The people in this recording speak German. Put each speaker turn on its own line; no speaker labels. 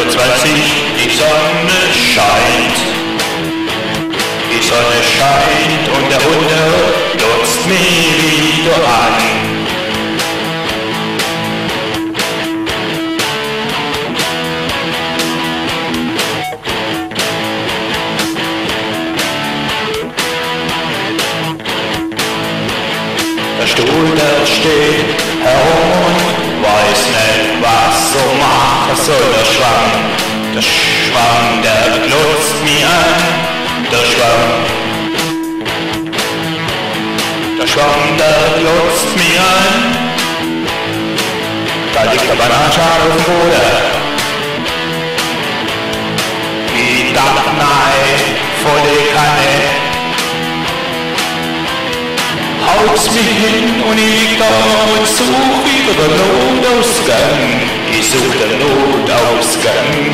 11.20 Uhr, die Sonne scheint. Die Sonne scheint und der Hunde nutzt mich wieder an. Der Stuhl, der steht herum und weiß nicht, was so machen soll. Der Schwamm, der Schwamm, der glotzt mich an. Der Schwamm, der Schwamm, der glotzt mich an. Da liegt der Bananenschale auf dem Boden. Die Dachnei volle Kanne haut's mich hin und ich da und such wieder den Notausgang. Ich such den Notausgang.